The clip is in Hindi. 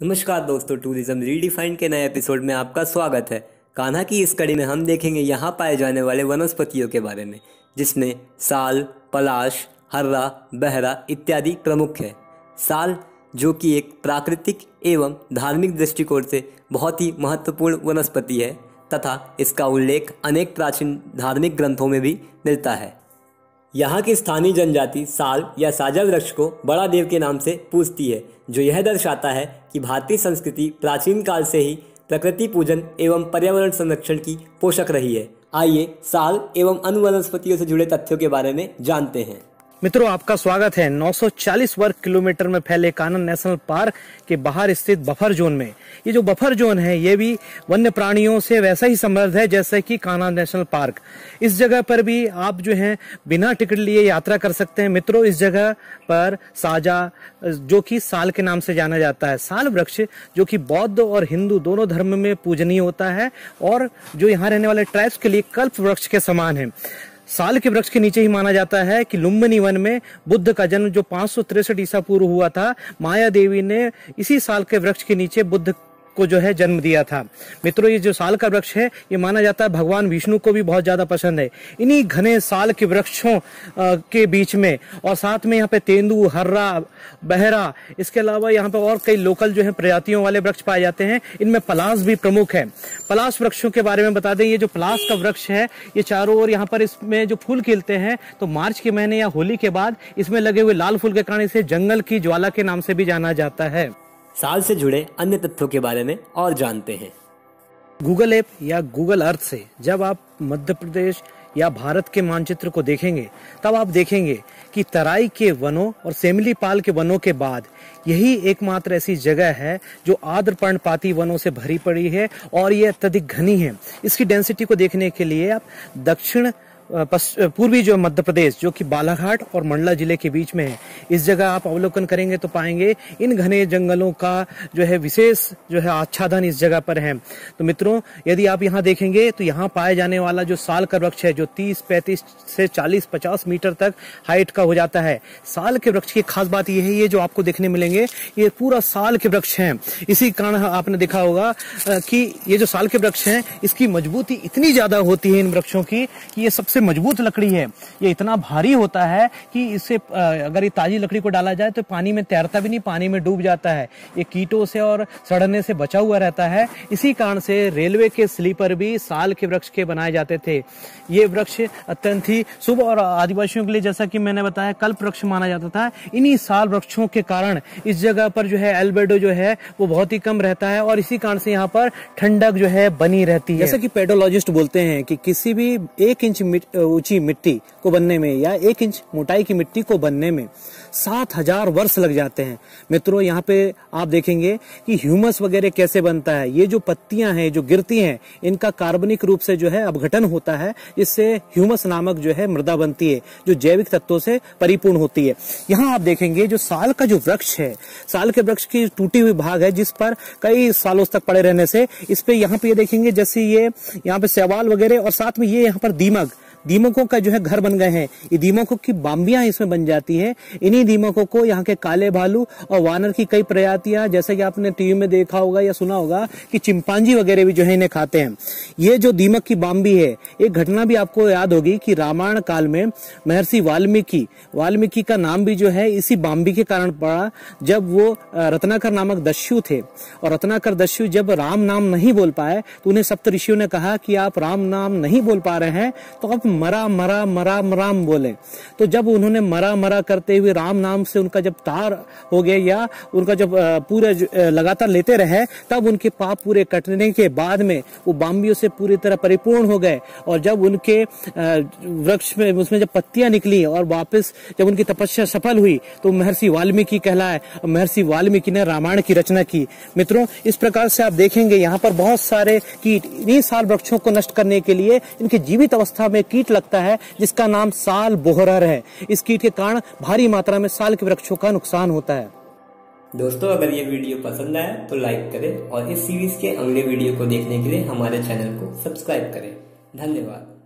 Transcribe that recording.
नमस्कार दोस्तों, टूरिज़्म रीडिफाइंड के नए एपिसोड में आपका स्वागत है। कान्हा की इस कड़ी में हम देखेंगे यहाँ पाए जाने वाले वनस्पतियों के बारे में, जिसमें साल, पलाश, हर्रा, बहरा इत्यादि प्रमुख है। साल, जो कि एक प्राकृतिक एवं धार्मिक दृष्टिकोण से बहुत ही महत्वपूर्ण वनस्पति है, तथा इसका उल्लेख अनेक प्राचीन धार्मिक ग्रंथों में भी मिलता है। यहाँ की स्थानीय जनजाति साल या साजा वृक्ष को बड़ा देव के नाम से पूजती है, जो यह दर्शाता है कि भारतीय संस्कृति प्राचीन काल से ही प्रकृति पूजन एवं पर्यावरण संरक्षण की पोषक रही है। आइए साल एवं अन्य वनस्पतियों से जुड़े तथ्यों के बारे में जानते हैं। मित्रों, आपका स्वागत है। 940 वर्ग किलोमीटर में फैले कानन नेशनल पार्क के बाहर स्थित बफर जोन में। ये जो बफर जोन है, ये भी वन्य प्राणियों से वैसा ही समृद्ध है जैसे कि कान्हा नेशनल पार्क। इस जगह पर भी आप जो है, बिना टिकट लिए यात्रा कर सकते हैं। मित्रों, इस जगह पर साजा, जो कि साल के नाम से जाना जाता है। साल वृक्ष, जो कि बौद्ध और हिंदू दोनों धर्म में पूजनीय होता है और जो यहाँ रहने वाले ट्राइब्स के लिए कल्प वृक्ष के समान है। साल के वृक्ष के नीचे ही माना जाता है कि लुम्बनी वन में बुद्ध का जन्म जो पाँच ईसा पूर्व हुआ था, माया देवी ने इसी साल के वृक्ष के नीचे बुद्ध को जो है जन्म दिया था। मित्रों, ये जो साल का वृक्ष है, ये माना जाता है भगवान विष्णु को भी बहुत ज़्यादा पसंद है। इन्हीं घने साल के वृक्षों के बीच में, और साथ में यहाँ पे तेंदु, हर्रा, बहरा, इसके अलावा यहाँ पे और कई लोकल जो है प्रजातियों वाले वृक्ष पाए जाते हैं। इनमें पलास भी प्रमुख है। पलास वृक्षों के बारे में बता दें, ये जो पलास का वृक्ष है, ये चारों ओर यहाँ पर इसमें जो फूल खिलते हैं तो मार्च के महीने या होली के बाद इसमें लगे हुए लाल फूल के कारण इसे जंगल की ज्वाला के नाम से भी जाना जाता है। साल से जुड़े अन्य तथ्यों के बारे में और जानते हैं। गूगल ऐप या गूगल अर्थ से जब आप मध्य प्रदेश या भारत के मानचित्र को देखेंगे, तब आप देखेंगे कि तराई के वनों और सेमलीपाल के वनों के बाद यही एकमात्र ऐसी जगह है जो आद्र पर्णपाती वनों से भरी पड़ी है और ये अत्यधिक घनी है। इसकी डेंसिटी को देखने के लिए आप दक्षिण पूर्वी जो मध्य प्रदेश, जो कि बालाघाट और मंडला ज़िले के बीच में है, इस जगह आप अवलोकन करेंगे तो पाएँगे इन घने जंगलों का जो है विशेष जो है आच्छादन इस जगह पर है। तो मित्रों, यदि आप यहाँ देखेंगे तो यहाँ पाए जाने वाला जो साल का वृक्ष है, जो 30 35 से 40 50 मीटर तक हाइट का हो जाता है। साल के वृक्ष की खास बात यह है ये जो आपको देखने मिलेंगे, ये पूरा साल के वृक्ष है। इसी कारण आपने देखा होगा कि ये जो साल के वृक्ष है, इसकी मजबूती इतनी ज़्यादा होती है इन वृक्षों की कि ये सबसे सबसे मज़बूत लकड़ी है। ये इतना भारी होता है कि इसे अगर ये ताजी लकड़ी को डाला जाए तो पानी में तैरता भी नहीं, पानी में डूब जाता है। ये कीटों से और सड़ने से बचा हुआ रहता है। इसी कारण से रेलवे के स्लीपर भी साल के वृक्ष के बनाए जाते थे। ये वृक्ष अत्यंत ही शुभ और आदिवासियों के लिए, जैसा कि मैंने बताया, कल्प वृक्ष माना जाता था। इन्हीं साल वृक्षों के कारण इस जगह पर जो है, एल्बेडो जो है, वो बहुत ही कम रहता है और इसी कारण से यहाँ पर ठंडक जो है, बनी रहती है। जैसा कि पेडोलॉजिस्ट बोलते हैं कि किसी भी एक इंच ऊँची मिट्टी को बनने में या एक इंच मोटाई की मिट्टी को बनने में सात हज़ार वर्ष लग जाते हैं। मित्रों, यहाँ पे आप देखेंगे कि ह्यूमस वगैरह कैसे बनता है। ये जो पत्तियाँ हैं, जो गिरती हैं, इनका कार्बनिक रूप से जो है अपघटन होता है इससे ह्यूमस नामक जो है मृदा बनती है, जो जैविक तत्वों से परिपूर्ण होती है। यहाँ आप देखेंगे जो साल का जो वृक्ष है, साल के वृक्ष की टूटी हुई भाग है, जिस पर कई सालों तक पड़े रहने से, इस पे यहाँ पे ये देखेंगे जैसे ये, यहाँ पे सवाल वगैरह और साथ में ये यहाँ पर दीमक दीमकों का जो है घर बन गए हैं। ये दीमकों की बाम्बियाँ इसमें बन जाती हैं। इन्हीं दीमकों को यहाँ के काले भालू और वानर की कई प्रजातियाँ, जैसे कि आपने टीवी में देखा होगा या सुना होगा कि चिंपांजी वगैरह भी जो है इन्हें खाते हैं। ये जो दीमक की बाम्बी है, एक घटना भी आपको याद होगी कि रामायण काल में महर्षि वाल्मीकि वाल्मीकि का नाम भी जो है इसी बाम्बी के कारण पड़ा, जब वो रत्नाकर नामक दस्यु थे। और रत्नाकर दस्यु जब राम नाम नहीं बोल पाए तो उन्हें सप्त ऋषियों ने कहा कि आप राम नाम नहीं बोल पा रहे हैं तो आप मरा मरा मरा, राम बोले। तो जब उन्होंने मरा मरा करते हुए राम नाम से उनका जब तार हो गया या उनका जब पूरे लगातार लेते रहे, तब उनके पाप पूरे कटने के बाद में वो बाम्बियों से पूरी तरह परिपूर्ण हो गए और जब उनके वृक्ष में, उसमें जब पत्तियाँ निकली और वापस जब उनकी तपस्या सफल हुई तो महर्षि वाल्मीकि कहलाए। महर्षि वाल्मीकि ने रामायण की रचना की। मित्रों, इस प्रकार से आप देखेंगे, यहाँ पर बहुत सारे कीट इन्हीं साल वृक्षों को नष्ट करने के लिए इनके जीवित अवस्था में कीट लगता है, जिसका नाम साल बोहरर है इस कीट के कारण भारी मात्रा में साल के वृक्षों का नुकसान होता है। दोस्तों, अगर ये वीडियो पसंद आया तो लाइक करें और इस सीरीज़ के अगले वीडियो को देखने के लिए हमारे चैनल को सब्सक्राइब करें। धन्यवाद।